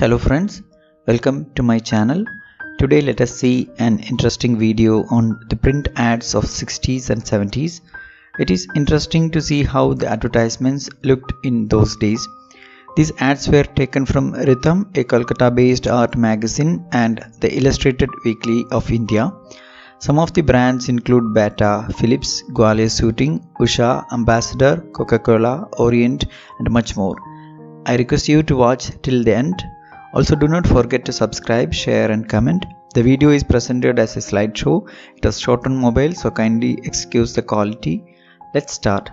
Hello friends, welcome to my channel. Today let us see an interesting video on the print ads of 60s and 70s. It is interesting to see how the advertisements looked in those days. These ads were taken from Rhythm, a Kolkata based art magazine and the Illustrated Weekly of India. Some of the brands include Bata, Philips, Gwalior Suiting, Usha, Ambassador, Coca-Cola, Orient and much more. I request you to watch till the end. Also do not forget to subscribe, share and comment. The video is presented as a slideshow. It was shot on mobile so kindly excuse the quality. Let's start.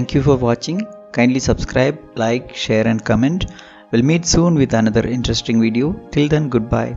Thank you for watching. Kindly subscribe, like, share and comment. We'll meet soon with another interesting video. Till then, goodbye.